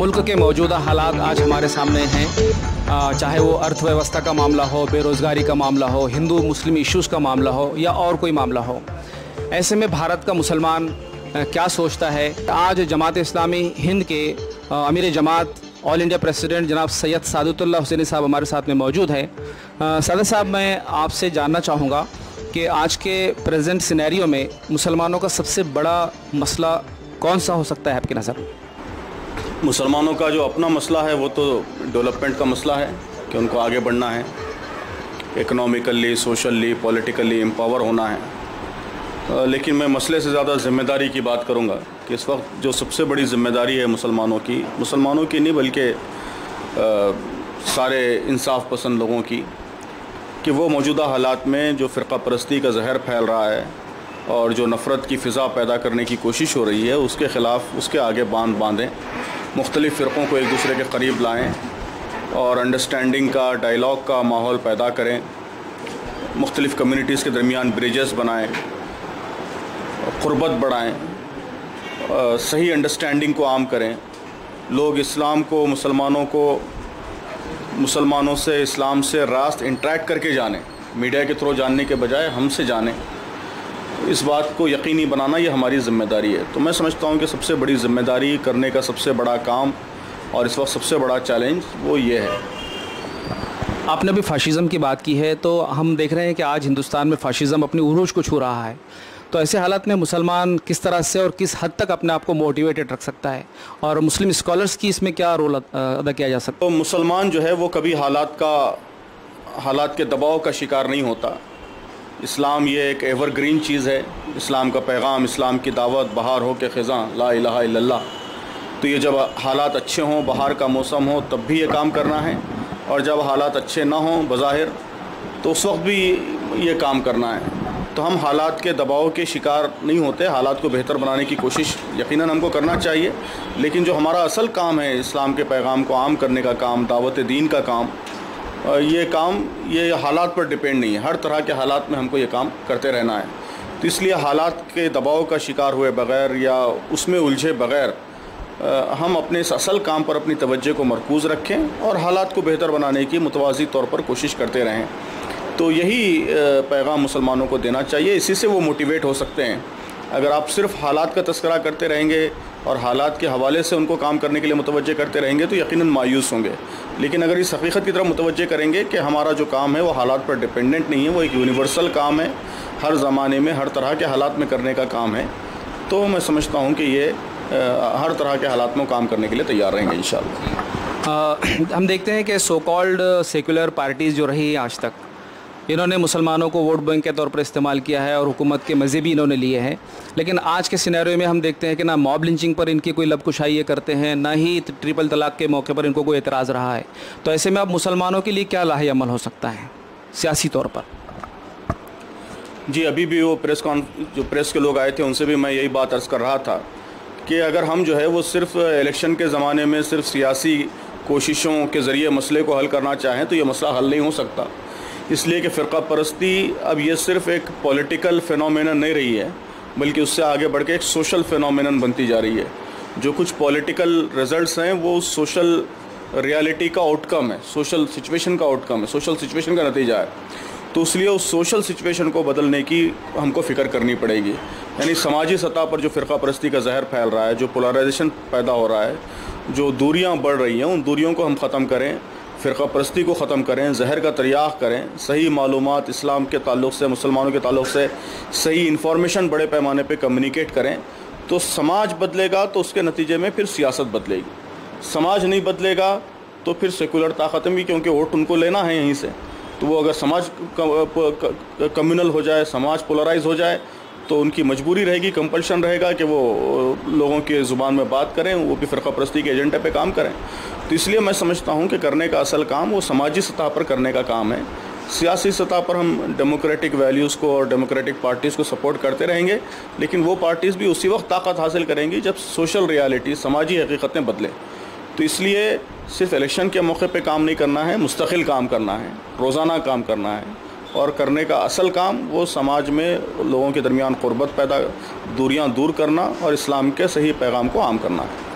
ملک کے موجودہ حالات آج ہمارے سامنے ہیں۔ چاہے وہ ارتھ ویوستھا کا معاملہ ہو، بے روزگاری کا معاملہ ہو، ہندو مسلم ایشوز کا معاملہ ہو یا اور کوئی معاملہ ہو۔ ایسے میں بھارت کا مسلمان کیا سوچتا ہے؟ آج جماعت اسلامی ہند کے امیر جماعت آل انڈیا پریسیڈنٹ جناب سید سعادت اللہ حسینی صاحب ہمارے ساتھ میں موجود ہیں۔ سعادت صاحب، میں آپ سے جاننا چاہوں گا کہ آج کے پریزنٹ سینیریو میں مسلمانوں کا سب سے بڑا مسئلہ کون سا ہو سکتا ہے آپ کی نظر؟ مسلمانوں کا جو اپنا مسئلہ ہے، وہ تو ڈیولپمنٹ کا مسئلہ ہے کہ ان کو آگے بڑھنا ہے۔ اکنامیکلی سوشلی پولیٹیکلی امپاور ہونا ہے۔ لیکن میں مسئلے سے زیادہ ذمہ داری کی بات کروں گا کہ اس وقت جو سب سے بڑی ذمہ داری ہے مسلمانوں کی مسلمانوں کی نہیں بلکہ سارے انصاف پسند لوگوں کی، کہ وہ موجودہ حالات میں جو فرقہ پرستی کا زہر پھیل رہا ہے اور جو نفرت کی فضا پیدا کرنے کی کوشش ہو رہی ہے، اس کے خلاف، اس کے آگے باندھ باندھیں۔ مختلف فرقوں کو ایک دوسرے کے قریب لائیں اور انڈرسٹینڈنگ کا ڈائلاگ کا ماحول پیدا کریں، مختلف کمیونٹیز کے درمیان بریجز بنائیں، قربت بڑھائیں صحیح انڈرسٹینڈنگ کو عام کریں۔ لوگ اسلام کو، مسلمانوں کو، مسلمانوں سے اسلام سے راست انٹریکٹ کر کے جانیں۔ میڈیا کے تھرو جاننے کے بجائے ہم سے جانیں۔ اس بات کو یقینی بنانا یہ ہماری ذمہ داری ہے۔ تو میں سمجھتا ہوں کہ سب سے بڑی ذمہ داری کرنے کا سب سے بڑا کام اور اس وقت سب سے بڑا چیلنج وہ یہ ہے۔ آپ نے ابھی فاشزم کی بات کی ہے تو ہم دیکھ رہے ہیں کہ آج ہندوستان میں فاشزم اپنی عروج کو چھو رہا ہے۔ تو ایسے حالات میں مسلمان کس طرح سے اور کس حد تک اپنے آپ کو موٹیویٹڈ رکھ سکتا ہے اور مسلم اسکالرس کی اس میں کیا رول ادا کیا جا سکتا ہے؟ تو مسلمان جو ہے وہ کبھی حالات کا حالات کے دباؤ کا شکار نہیں ہوتا۔ اسلام یہ ایک ایور گرین چیز ہے۔ اسلام کا پیغام، اسلام کی دعوت، بہار ہو کے خزاں، لا الہ الا اللہ۔ تو یہ جب حالات اچھے ہوں، بہار کا موسم ہو، تب بھی یہ کام کرنا ہے۔ اور جب حالات اچھے نہ ہوں، بظاہر تو اس وقت بھی یہ کام کرنا ہے۔ تو ہم حالات کے دباؤ کے شکار نہیں ہوتے، حالات کو بہتر بنانے کی کوشش یقیناً ہم کو کرنا چاہیے۔ لیکن جو ہمارا اصل کام ہے، اسلام کے پیغام کو عام کرنے کا کام، دعوت دین کا کام یہ کام، یہ حالات پر ڈپینڈ نہیں ہے۔ ہر طرح کے حالات میں ہم کو یہ کام کرتے رہنا ہے۔ تو اس لیے حالات کے دباؤ کا شکار ہوئے بغیر یا اس میں الجھے بغیر ہم اپنے اس اصل کام پر اپنی توجہ کو مرکوز رکھیں اور حالات کو بہتر بنانے کی متوازی طور پر کوشش کرتے رہیں۔ تو یہی پیغام مسلمانوں کو دینا چاہیے۔ اسی سے وہ موٹیویٹ ہو سکتے ہیں۔ اگر آپ صرف حالات کا تذکرہ کرتے رہیں گے اور حالات کے حوالے سے ان کو کام کرنے کے لیے متوجہ کرتے رہیں گے تو یقیناً مایوس ہوں گے۔ لیکن اگر اس حقیقت کی طرف متوجہ کریں گے کہ ہمارا جو کام ہے وہ حالات پر ڈپینڈنٹ نہیں ہے، وہ ایک یونیورسل کام ہے، ہر زمانے میں ہر طرح کے حالات میں کرنے کا کام ہے، تو میں سمجھتا ہوں کہ یہ ہر طرح کے حالات میں کام کرنے کے لیے تیار رہیں گے انشاءاللہ۔ ہم دیکھتے ہیں کہ سو کالڈ سیکولر پارٹیز جو رہی آج تک انہوں نے مسلمانوں کو ووٹ بینک کے طور پر استعمال کیا ہے اور حکومت کے مزے بھی انہوں نے لیے ہیں۔ لیکن آج کے سینیریو میں ہم دیکھتے ہیں کہ نہ موب لنچنگ پر ان کی کوئی لب کشائی یہ کرتے ہیں، نہ ہی ٹریپل طلاق کے موقع پر ان کو کوئی اعتراض رہا ہے۔ تو ایسے میں اب مسلمانوں کے لیے کیا لاہ عمل ہو سکتا ہے؟ سیاسی طور پر۔ جی ابھی بھی وہ پریس کان، جو پریس کے لوگ آئے تھے، ان سے بھی میں یہی بات عرض کر رہا تھا کہ اگر ہم جو ہے وہ صرف الیکشن کے زمانے میں صرف سیاسی کوششوں کے ذریعے مسئلے کو حل کرنا چاہیں تو یہ مسئلہ حل نہیں ہو سکتا۔ اس لیے کہ فرقہ پرستی اب یہ صرف ایک پولیٹیکل فینومینن نہیں رہی ہے، بلکہ اس سے آگے بڑھ کے ایک سوشل فینومینن بنتی جا رہی ہے۔ جو کچھ پولیٹیکل رزلٹس ہیں، وہ سوشل ریالٹی کا آؤٹ کم ہے سوشل سچویشن کا آؤٹ کم ہے سوشل سچویشن کا نتیجہ ہے۔ تو اس لیے اس سوشل سچویشن کو بدلنے کی ہم کو فکر کرنی پڑے گی۔ یعنی سماجی سطح پر جو فرقہ پرستی کا زہر پھیل رہا ہے، جو پولارائزیشن پیدا ہو رہا ہے، جو دوریاں بڑھ رہی ہیں، ان دوریوں کو ہم ختم کریں۔ فرقہ پرستی کو ختم کریں، زہر کا تریاق کریں، صحیح معلومات اسلام کے تعلق سے، مسلمانوں کے تعلق سے، صحیح انفارمیشن بڑے پیمانے پہ کمیونیکیٹ کریں، تو سماج بدلے گا تو اس کے نتیجے میں پھر سیاست بدلے گی۔ سماج نہیں بدلے گا تو پھر سیکولر طاقتیں بھی، کیونکہ ووٹ ان کو لینا ہے یہیں سے۔ تو وہ اگر سماج کمیونل ہو جائے، سماج پولرائز ہو جائے، تو ان کی مجبوری رہے گی، کمپلشن رہے گا کہ وہ لوگوں کے زبان میں بات کریں، وہ بھی فرقہ پرستی کے ایجنڈے پہ کام کریں۔ تو اس لیے میں سمجھتا ہوں کہ کرنے کا اصل کام وہ سماجی سطح پر کرنے کا کام ہے۔ سیاسی سطح پر ہم ڈیموکریٹک ویلیوز کو اور ڈیموکریٹک پارٹیز کو سپورٹ کرتے رہیں گے، لیکن وہ پارٹیز بھی اسی وقت طاقت حاصل کریں گی جب سوشل ریالٹی سماجی حقیقتیں بدلیں۔ تو اس لیے صرف الیکشن کے موقع پہ کام نہیں کرنا ہے، مستقل کام کرنا ہے، روزانہ کام کرنا ہے۔ اور کرنے کا اصل کام وہ سماج میں لوگوں کے درمیان قربت پیدا، دوریاں دور کرنا اور اسلام کے صحیح پیغام کو عام کرنا ہے۔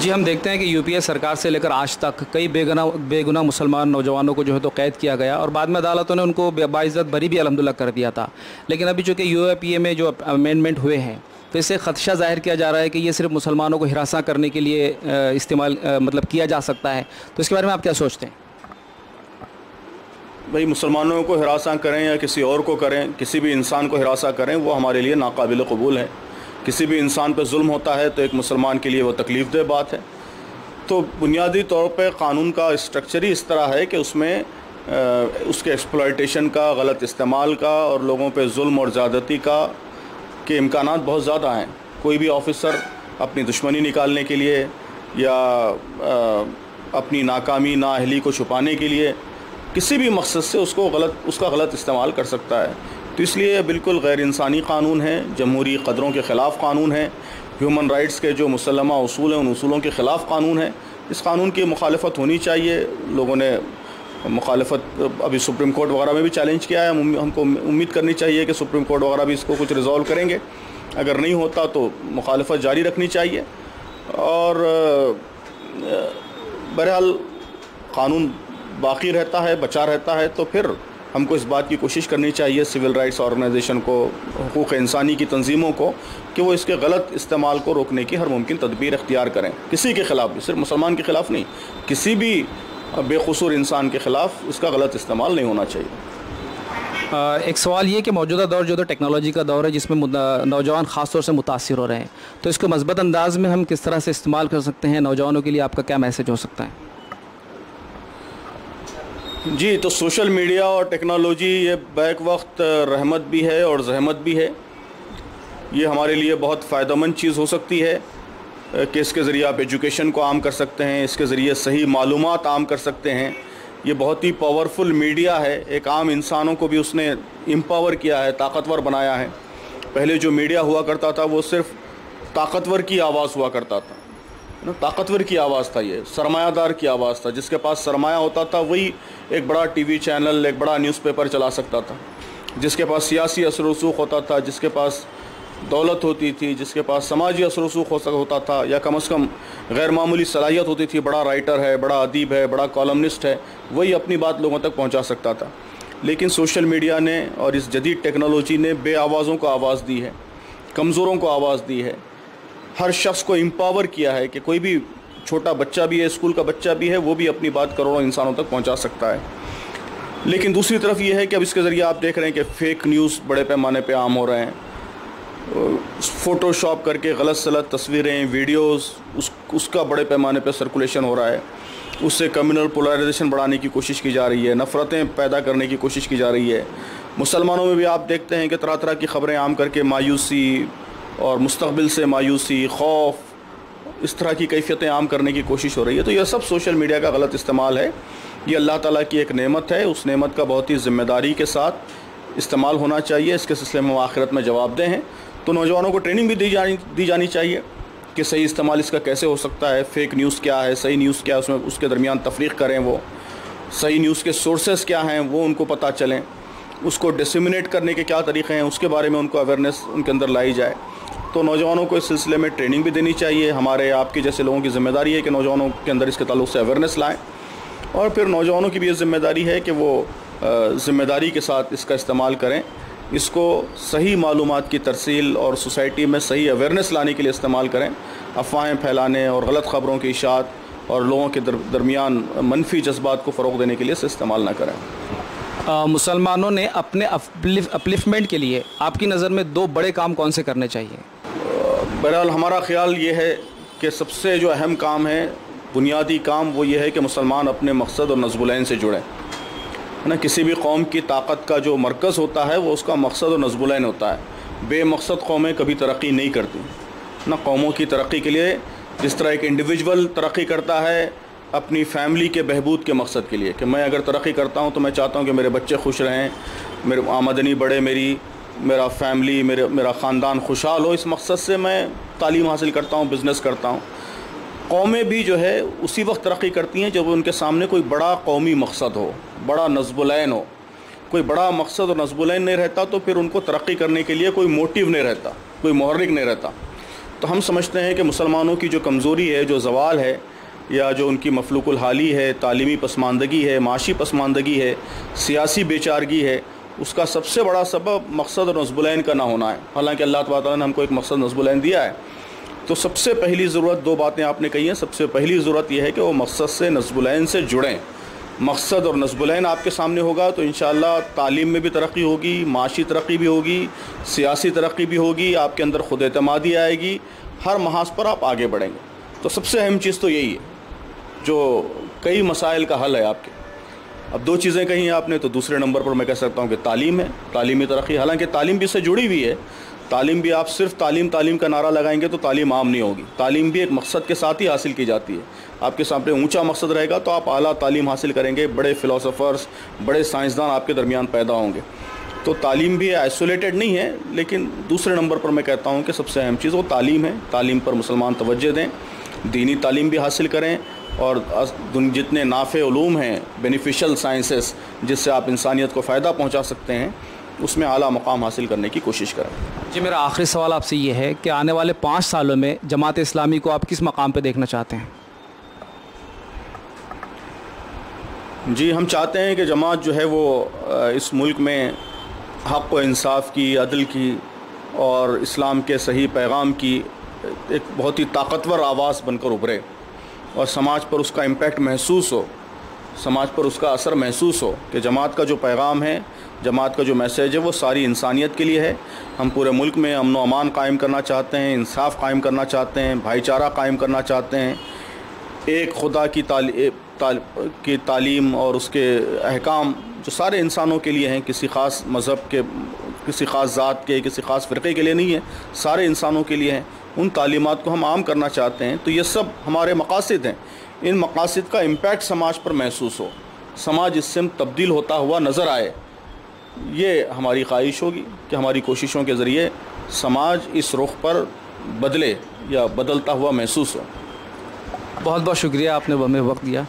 جی ہم دیکھتے ہیں کہ یو پی اے سرکار سے لے کر آج تک کئی بے گنا بے گناہ مسلمان نوجوانوں کو جو ہے تو قید کیا گیا اور بعد میں عدالتوں نے ان کو باعزت بری بھی الحمدللہ کر دیا تھا۔ لیکن ابھی چونکہ یو اے پی اے میں جو امینڈمنٹ ہوئے ہیں، تو اس سے خدشہ ظاہر کیا جا رہا ہے کہ یہ صرف مسلمانوں کو ہراساں کرنے کے لیے استعمال مطلب کیا جا سکتا ہے۔ تو اس کے بارے میں آپ کیا سوچتے ہیں؟ بھائی، مسلمانوں کو ہراساں کریں یا کسی اور کو کریں، کسی بھی انسان کو ہراساں کریں، وہ ہمارے لیے ناقابل قبول ہے کسی بھی انسان پہ ظلم ہوتا ہے تو ایک مسلمان کے لیے وہ تکلیف دہ بات ہے۔ تو بنیادی طور پہ قانون کا اسٹرکچر ہی اس طرح ہے کہ اس میں اس کے ایکسپلائٹیشن کا، غلط استعمال کا اور لوگوں پہ ظلم اور زیادتی کا کے امکانات بہت زیادہ ہیں۔ کوئی بھی آفیسر اپنی دشمنی نکالنے کے لیے یا اپنی ناکامی، نااہلی کو چھپانے کے لیے کسی بھی مقصد سے اس کو غلط، اس کا غلط استعمال کر سکتا ہے۔ تو اس لیے بالکل غیر انسانی قانون ہے جمہوری قدروں کے خلاف قانون ہے ہیومن رائٹس کے جو مسلمہ اصول ہیں، ان اصولوں کے خلاف قانون ہے اس قانون کی مخالفت ہونی چاہیے۔ لوگوں نے مخالفت، ابھی سپریم کورٹ وغیرہ میں بھی چیلنج کیا ہے۔ ہم کو امید کرنی چاہیے کہ سپریم کورٹ وغیرہ بھی اس کو کچھ ریزالو کریں گے۔ اگر نہیں ہوتا تو مخالفت جاری رکھنی چاہیے۔ اور بہرحال قانون باقی رہتا ہے، بچا رہتا ہے۔ تو پھر ہم کو اس بات کی کوشش کرنی چاہیے سول رائٹس آرگنائزیشن کو، حقوق انسانی کی تنظیموں کو، کہ وہ اس کے غلط استعمال کو روکنے کی ہر ممکن تدبیر اختیار کریں۔ کسی کے خلاف بھی، صرف مسلمان کے خلاف نہیں، کسی بھی بے قصور انسان کے خلاف اس کا غلط استعمال نہیں ہونا چاہیے۔ ایک سوال یہ کہ موجودہ دور جو ٹیکنالوجی کا دور ہے، جس میں نوجوان خاص طور سے متاثر ہو رہے ہیں، تو اس کو مثبت انداز میں ہم کس طرح سے استعمال کر سکتے ہیں؟ نوجوانوں کے لیے آپ کا کیا میسج ہو سکتا ہے؟ جی تو سوشل میڈیا اور ٹیکنالوجی یہ بیک وقت رحمت بھی ہے اور زحمت بھی ہے۔ یہ ہمارے لیے بہت فائدہ مند چیز ہو سکتی ہے کہ اس کے ذریعے آپ ایجوکیشن کو عام کر سکتے ہیں، اس کے ذریعے صحیح معلومات عام کر سکتے ہیں۔ یہ بہت ہی پاورفل میڈیا ہے۔ ایک عام انسانوں کو بھی اس نے امپاور کیا ہے، طاقتور بنایا ہے۔ پہلے جو میڈیا ہوا کرتا تھا، وہ صرف طاقتور کی آواز ہوا کرتا تھا۔ طاقتور کی آواز تھا یہ سرمایہ دار کی آواز تھا۔ جس کے پاس سرمایہ ہوتا تھا، وہی ایک بڑا ٹی وی چینل، ایک بڑا نیوز پیپر چلا سکتا تھا۔ جس کے پاس سیاسی اثر رسوخ ہوتا تھا، جس کے پاس دولت ہوتی تھی، جس کے پاس سماجی اثر رسوخ ہوتا تھا، یا کم از کم غیر معمولی صلاحیت ہوتی تھی۔ بڑا رائٹر ہے، بڑا ادیب ہے، بڑا کالمنسٹ ہے، وہی اپنی بات لوگوں تک پہنچا سکتا تھا۔ لیکن سوشل میڈیا نے اور اس جدید ٹیکنالوجی نے بے آوازوں کو آواز دی ہے، کمزوروں کو آواز دی ہے۔ ہر شخص کو امپاور کیا ہے کہ کوئی بھی چھوٹا بچہ بھی ہے، اسکول کا بچہ بھی ہے، وہ بھی اپنی بات کروڑوں انسانوں تک پہنچا سکتا ہے۔ لیکن دوسری طرف یہ ہے کہ اب اس کے ذریعے آپ دیکھ رہے ہیں کہ فیک نیوز بڑے پیمانے پہ عام ہو رہے ہیں۔ فوٹو شاپ کر کے غلط سلط تصویریں ویڈیوز اس اس کا بڑے پیمانے پہ سرکولیشن ہو رہا ہے۔ اس سے کمیونل پولرائزیشن بڑھانے کی کوشش کی جا رہی ہے، نفرتیں پیدا کرنے کی کوشش کی جا رہی ہے۔ مسلمانوں میں بھی آپ دیکھتے ہیں کہ طرح طرح کی خبریں عام کر کے مایوسی اور مستقبل سے مایوسی، خوف، اس طرح کی کیفیتیں عام کرنے کی کوشش ہو رہی ہے۔ تو یہ سب سوشل میڈیا کا غلط استعمال ہے۔ یہ اللہ تعالیٰ کی ایک نعمت ہے۔ اس نعمت کا بہت ہی ذمہ داری کے ساتھ استعمال ہونا چاہیے۔ اس کے سلسلے میں آخرت میں جواب دہ ہیں۔ تو نوجوانوں کو ٹریننگ بھی دی جانی دی جانی چاہیے کہ صحیح استعمال اس کا کیسے ہو سکتا ہے فیک نیوز کیا ہے، صحیح نیوز کیا ہے، اس میں، اس کے درمیان تفریق کریں وہ۔ صحیح نیوز کے سورسز کیا ہیں، وہ ان کو پتہ چلیں۔ اس کو ڈسیمنیٹ کرنے کے کیا طریقے ہیں، اس کے بارے میں ان کو اویئرنیس ان کے اندر لائی جائے۔ تو نوجوانوں کو اس سلسلے میں ٹریننگ بھی دینی چاہیے۔ ہمارے آپ کی جیسے لوگوں کی ذمہ داری ہے کہ نوجوانوں کے اندر اس کے تعلق سے اویئرنیس لائیں۔ اور پھر نوجوانوں کی بھی یہ ذمہ داری ہے کہ وہ ذمہ داری کے ساتھ اس کا استعمال کریں۔ اس کو صحیح معلومات کی ترسیل اور سوسائٹی میں صحیح اویئرنیس لانے کے لیے استعمال کریں۔ افواہیں پھیلانے اور غلط خبروں کی اشاعت اور لوگوں کے درمیان منفی جذبات کو فروغ دینے کے لیے اسے استعمال نہ کریں۔ مسلمانوں نے اپنے اپلفمنٹ کے لیے آپ کی نظر میں دو بڑے کام کون سے کرنے چاہیے؟ بہرحال ہمارا خیال یہ ہے کہ سب سے جو اہم کام ہے، بنیادی کام وہ یہ ہے کہ مسلمان اپنے مقصد اور نظب العین سے جڑیں۔ نا؟ کسی بھی قوم کی طاقت کا جو مرکز ہوتا ہے، وہ اس کا مقصد اور نظب العین ہوتا ہے۔ بے مقصد قومیں کبھی ترقی نہیں کرتی۔ نا؟ قوموں کی ترقی کے لیے جس طرح ایک انڈیویجول ترقی کرتا ہے، اپنی فیملی کے بہبود کے مقصد کے لیے کہ میں اگر ترقی کرتا ہوں تو میں چاہتا ہوں کہ میرے بچے خوش رہیں، میرے آمدنی بڑھے، میری میرا فیملی میرے میرا خاندان خوشحال ہو، اس مقصد سے میں تعلیم حاصل کرتا ہوں بزنس کرتا ہوں۔ قومیں بھی جو ہے، اسی وقت ترقی کرتی ہیں جب ان کے سامنے کوئی بڑا قومی مقصد ہو، بڑا نصب العین ہو۔ کوئی بڑا مقصد اور نصب العین نہیں رہتا تو پھر ان کو ترقی کرنے کے لیے کوئی موٹیو نہیں رہتا، کوئی محرک نہیں رہتا۔ تو ہم سمجھتے ہیں کہ مسلمانوں کی جو کمزوری ہے، جو زوال ہے، یا جو ان کی مفلوق الحالی ہے، تعلیمی پسماندگی ہے، معاشی پسماندگی ہے، سیاسی بے چارگی ہے اس کا سب سے بڑا سبب مقصد اور نصب العین کا نہ ہونا ہے۔ حالانکہ اللہ تعالیٰ نے ہم کو ایک مقصد نصب العین دیا ہے۔ تو سب سے پہلی ضرورت دو باتیں آپ نے کہی ہیں۔ سب سے پہلی ضرورت یہ ہے کہ وہ مقصد سے نصب العین سے جڑیں۔ مقصد اور نصب العین آپ کے سامنے ہوگا تو انشاءاللہ تعلیم میں بھی ترقی ہوگی، معاشی ترقی بھی ہوگی، سیاسی ترقی بھی ہوگی، آپ کے اندر خود اعتمادی آئے گی، ہر محاذ پر آپ آگے بڑھیں گے۔ تو سب سے اہم چیز تو یہی ہے۔ جو کئی مسائل کا حل ہے آپ کے۔ اب دو چیزیں کہیں آپ نے تو دوسرے نمبر پر میں کہہ سکتا ہوں کہ تعلیم ہے تعلیمی ترقی حالانکہ تعلیم بھی اس سے جڑی ہوئی ہے۔ تعلیم بھی آپ صرف تعلیم تعلیم کا نعرہ لگائیں گے تو تعلیم عام نہیں ہوگی۔ تعلیم بھی ایک مقصد کے ساتھ ہی حاصل کی جاتی ہے۔ آپ کے سامنے اونچا مقصد رہے گا تو آپ اعلیٰ تعلیم حاصل کریں گے۔ بڑے فلاسفرس بڑے سائنسدان آپ کے درمیان پیدا ہوں گے۔ تو تعلیم بھی آئسولیٹڈ نہیں ہے، لیکن دوسرے نمبر پر میں کہتا ہوں کہ سب سے اہم چیز وہ تعلیم ہے۔ تعلیم پر مسلمان توجہ دیں۔ دینی تعلیم بھی حاصل کریں۔ اور جتنے نافع علوم ہیں بینیفیشل سائنسز جس سے آپ انسانیت کو فائدہ پہنچا سکتے ہیں اس میں اعلیٰ مقام حاصل کرنے کی کوشش کریں۔ جی میرا آخری سوال آپ سے یہ ہے کہ آنے والے پانچ سالوں میں جماعت اسلامی کو آپ کس مقام پہ دیکھنا چاہتے ہیں؟ جی ہم چاہتے ہیں کہ جماعت جو ہے وہ اس ملک میں حق و انصاف کی عدل کی اور اسلام کے صحیح پیغام کی ایک بہت ہی طاقتور آواز بن کر ابھرے۔ اور سماج پر اس کا امپیکٹ محسوس ہو، سماج پر اس کا اثر محسوس ہو کہ جماعت کا جو پیغام ہے، جماعت کا جو میسیج ہے، وہ ساری انسانیت کے لیے ہے۔ ہم پورے ملک میں امن و امان قائم کرنا چاہتے ہیں، انصاف قائم کرنا چاہتے ہیں، بھائی چارہ قائم کرنا چاہتے ہیں۔ ایک خدا کی کی تعلیم اور اس کے احکام جو سارے انسانوں کے لیے ہیں، کسی خاص مذہب کے کسی خاص ذات کے، کسی خاص فرقے کے لیے نہیں ہے، سارے انسانوں کے لیے ہیں۔ ان تعلیمات کو ہم عام کرنا چاہتے ہیں تو یہ سب ہمارے مقاصد ہیں۔ ان مقاصد کا امپیکٹ سماج پر محسوس ہو۔ سماج اس سے تبدیل ہوتا ہوا نظر آئے۔ یہ ہماری خواہش ہوگی کہ ہماری کوششوں کے ذریعے سماج اس رخ پر بدلے یا بدلتا ہوا محسوس ہو۔ بہت بہت شکریہ، آپ نے ہمیں وقت دیا۔